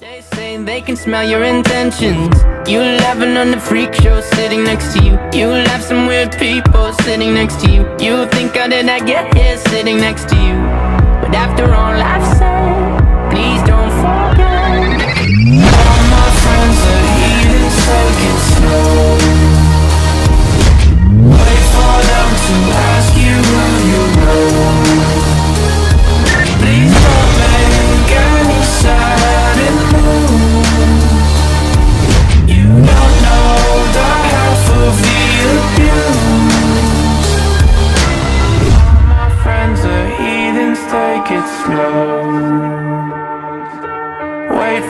They say they can smell your intentions. You laughing on the freak show sitting next to you. You laugh some weird people sitting next to you. You think how did I get here sitting next to you? But after all I've said, please don't forget. All my friends are heathens, it slow. Wait for them to ask you who you know.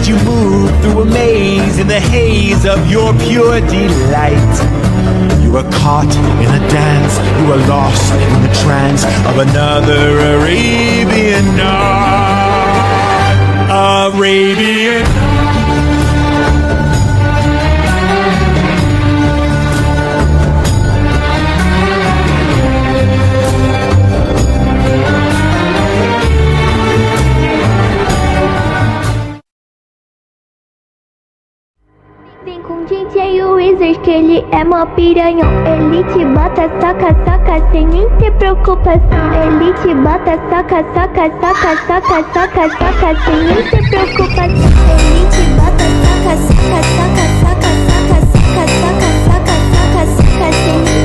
As you move through a maze in the haze of your pure delight. You are caught in a dance, you are lost in the trance of another Arabian night. Arabian Vem que ele é mó piranhão. Ele te bota, soca, soca, sem nem ter preocupação. Ele te bota, soca, soca, soca, soca, soca, soca, sem nem ter preocupação. Ele te bota, soca, soca, soca, soca, soca, soca, soca, soca, soca, soca, sem soca,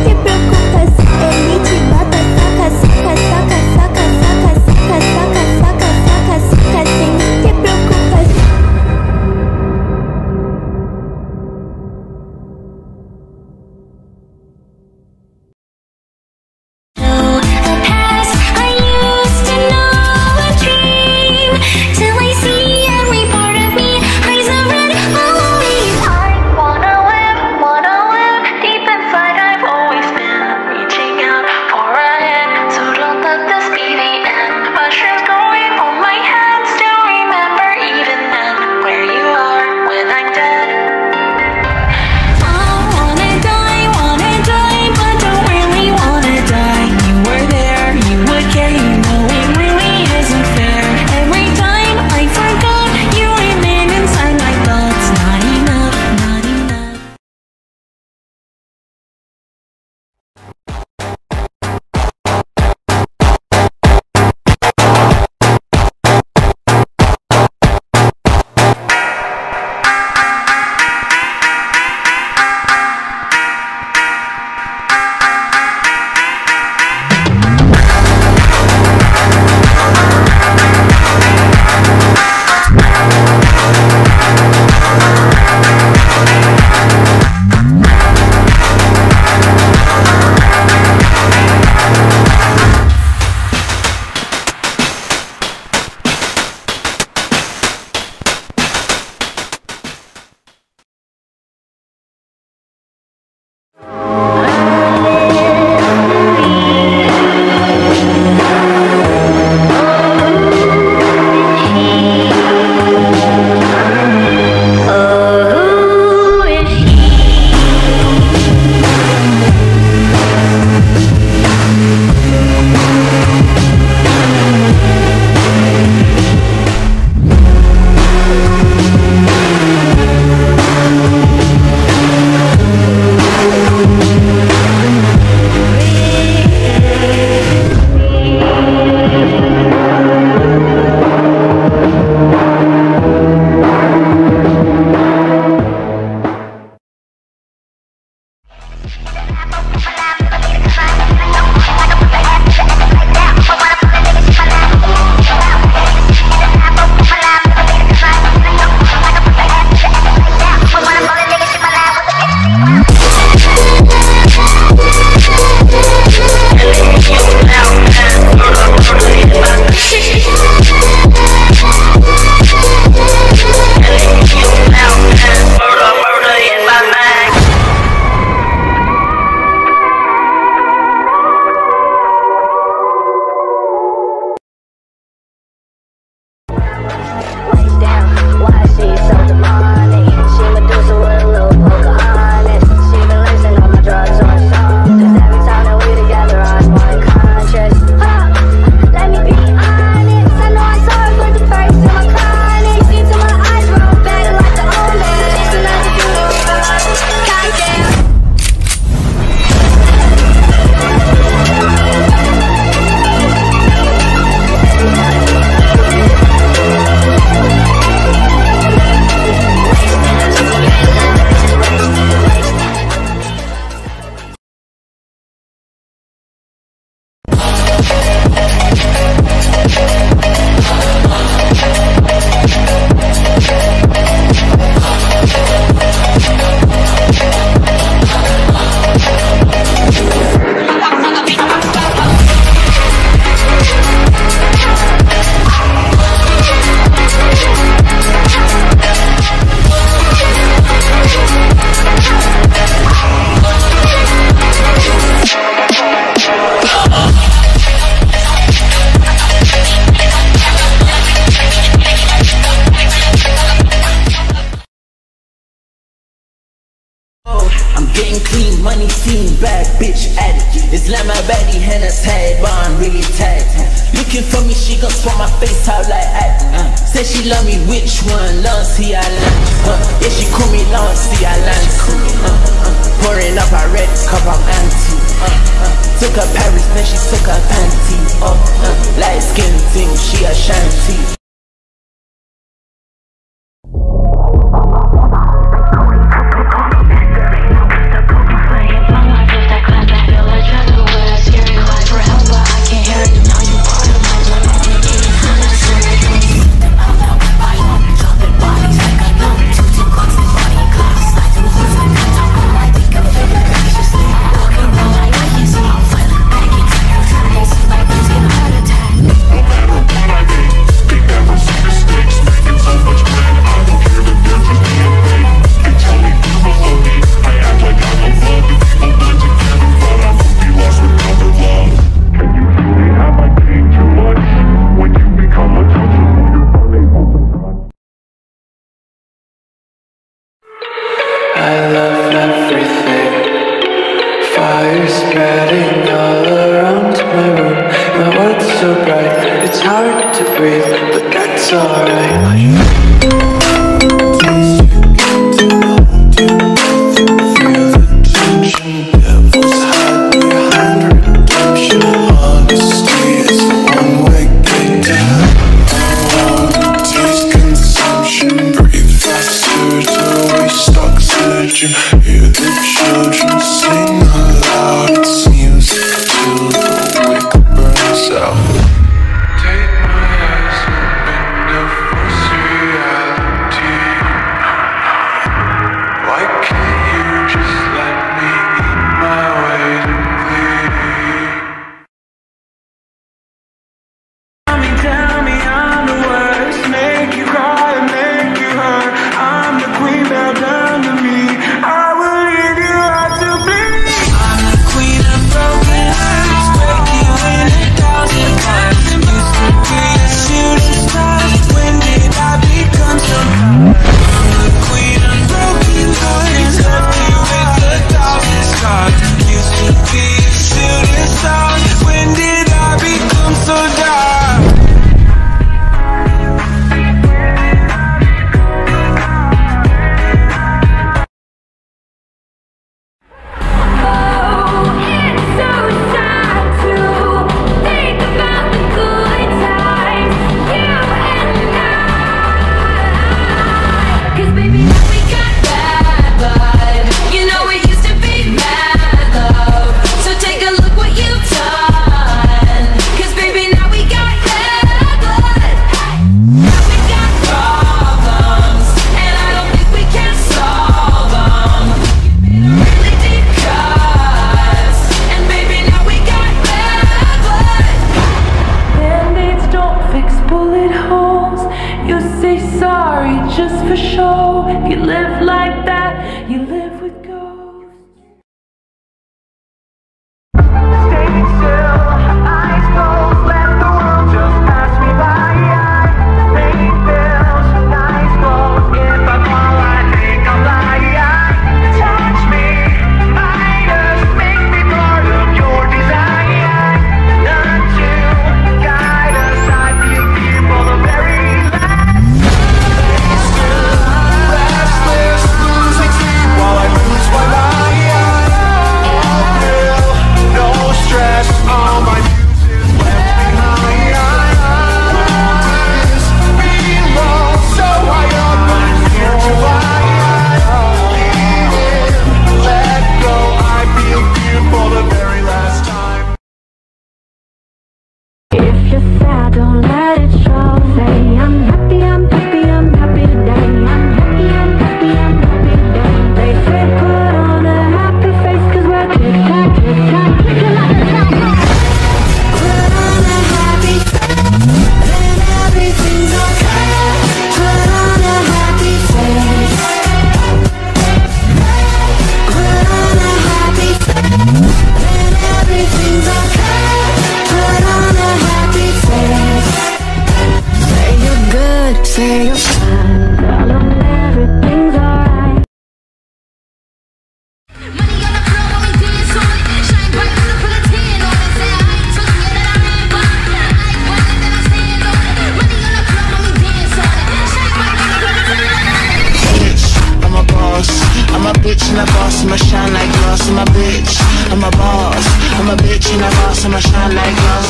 boss. I'm a bitch and a boss. I'ma shine like glass.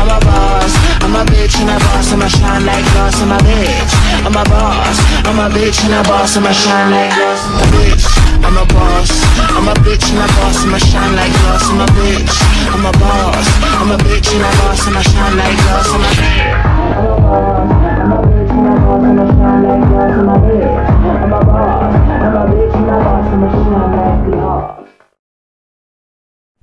I'm a boss. I'm a bitch and a boss. I'ma shine like glass. I'm a bitch. I'm a boss. I'm a bitch and a boss. I'ma shine like glass. I'm a bitch. I'm a boss. I'm a bitch and a boss. I'ma shine like glass. I'm a bitch. I'm a boss. I'm a bitch and a boss. I'ma shine like glass. I'm a bitch. I'm a boss. I'm a bitch and a boss. I'ma shine like glass. I'm a bitch. I'm a boss. I'm a bitch and a boss. I'ma shine like glass.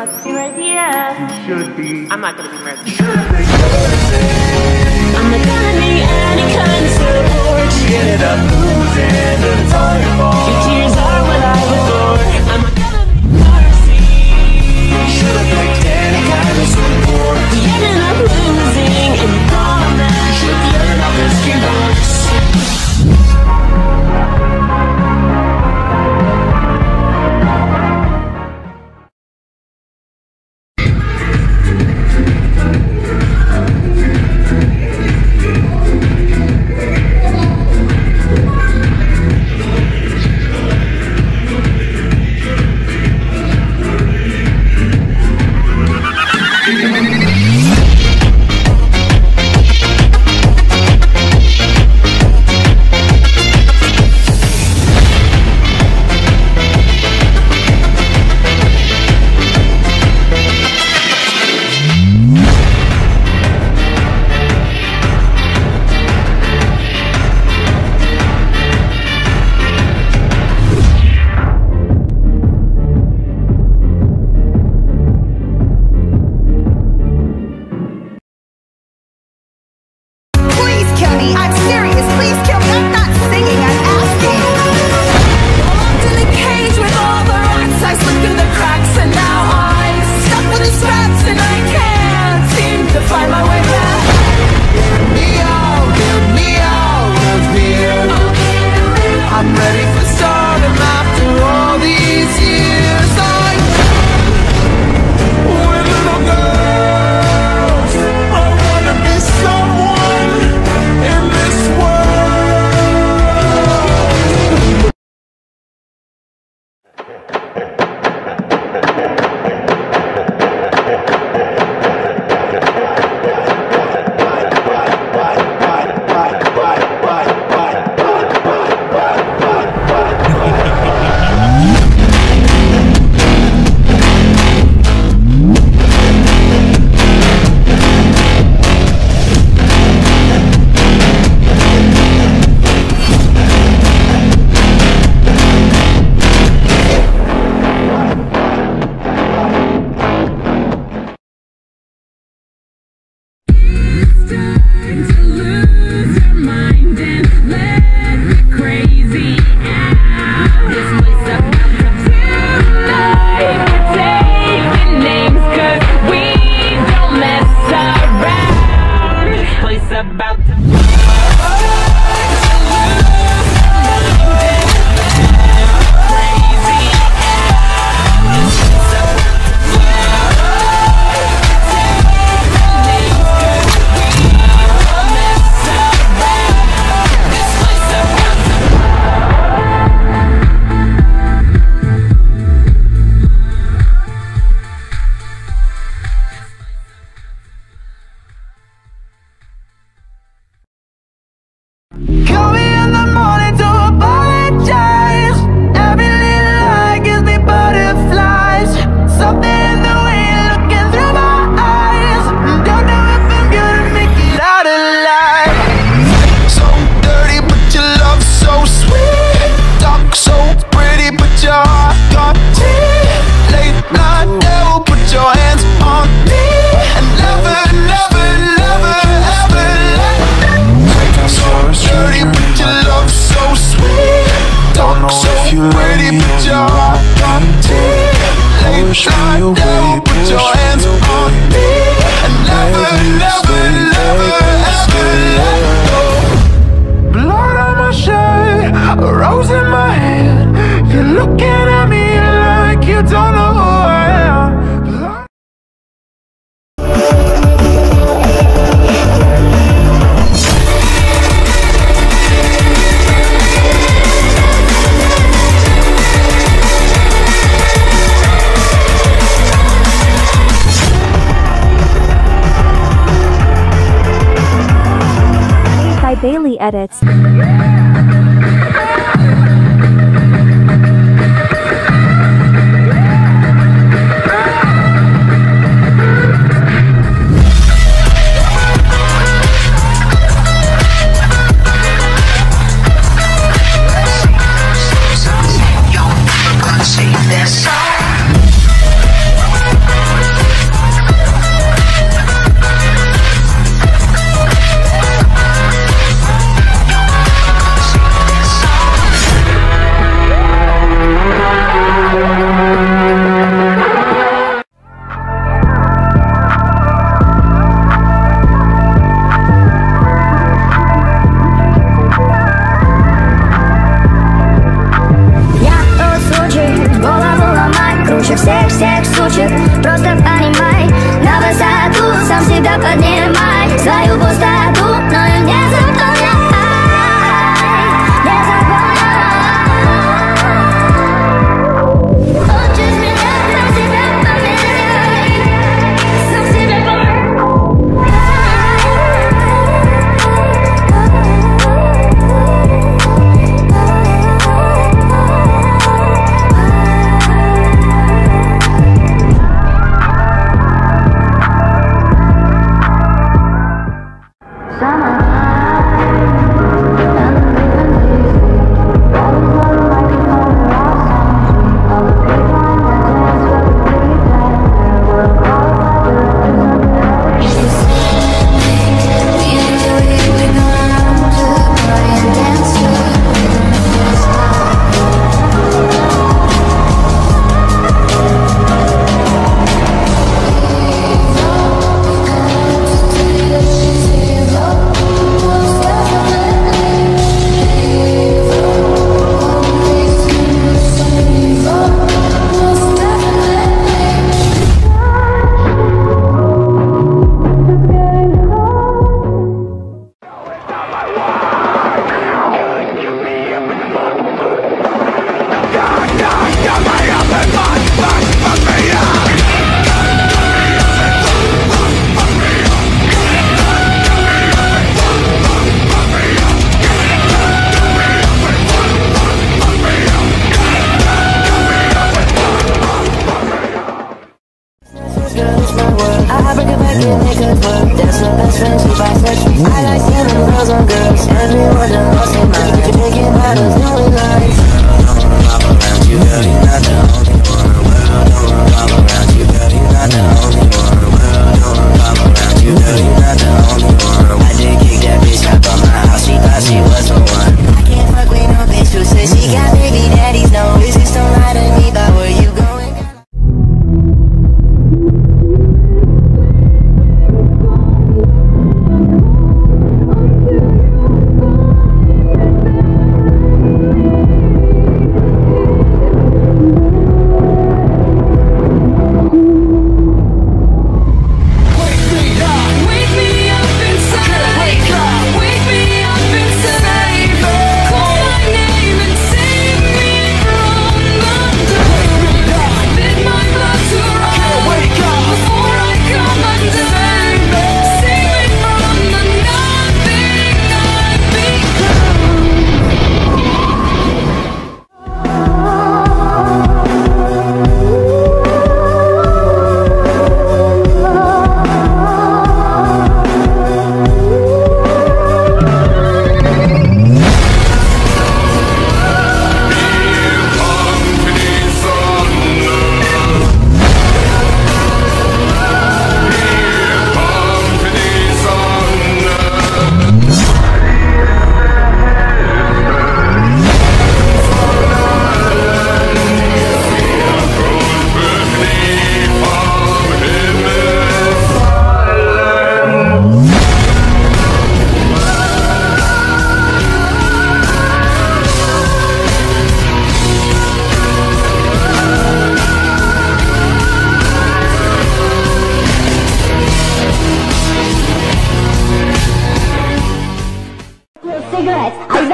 Must be right here. You should be. I'm not gonna be murdered. I'm not gonna any kind of support. Get it up.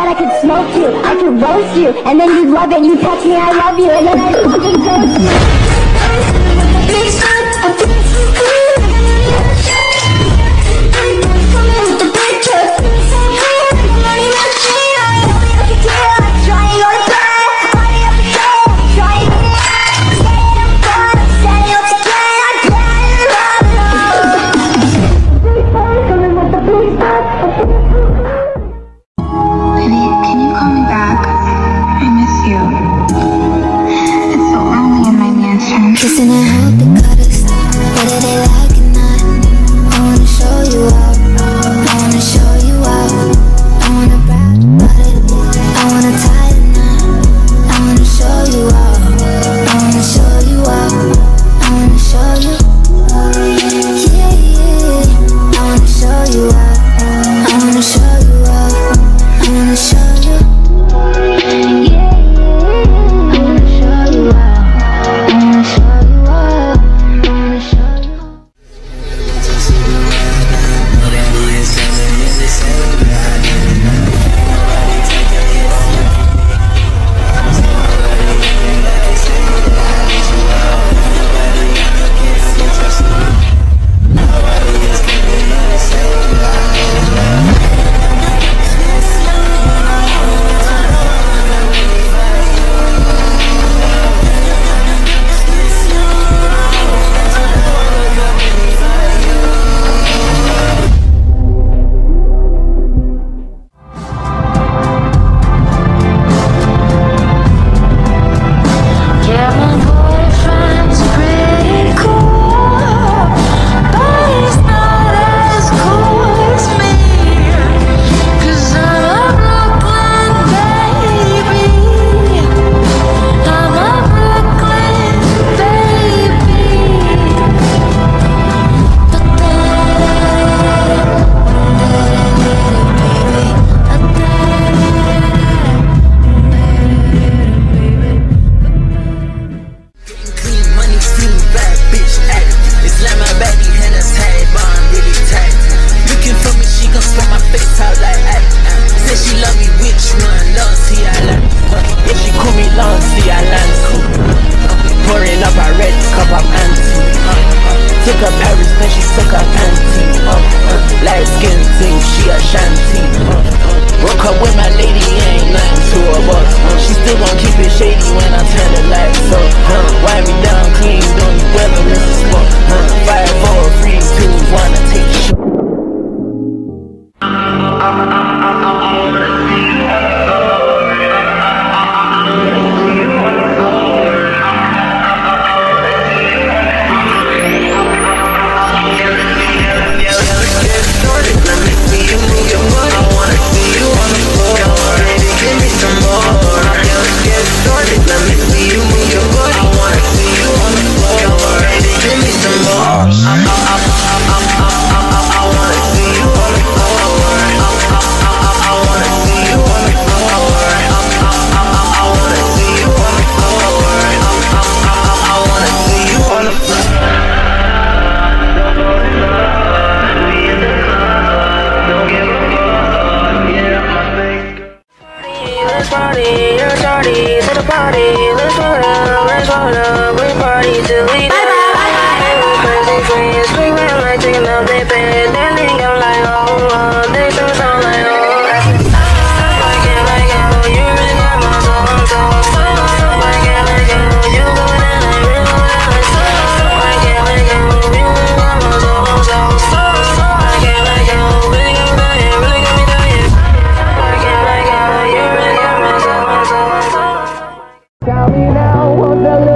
God, I could smoke you, I could roast you, and then you'd love it, you'd touch me, I love you, and then I'd fucking ghost you. me now, what the.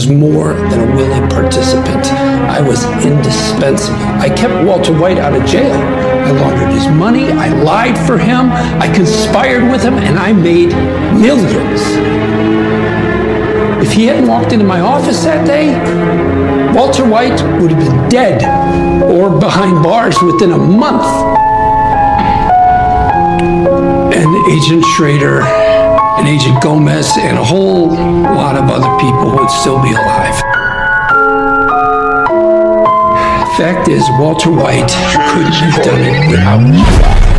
was more than a willing participant. I was indispensable. I kept Walter White out of jail. I laundered his money. I lied for him. I conspired with him, and I made millions. If he hadn't walked into my office that day, Walter White would have been dead or behind bars within a month. And Agent Schrader and Agent Gomez and a whole lot of other people would still be alive. The fact is, Walter White couldn't have done it without. me.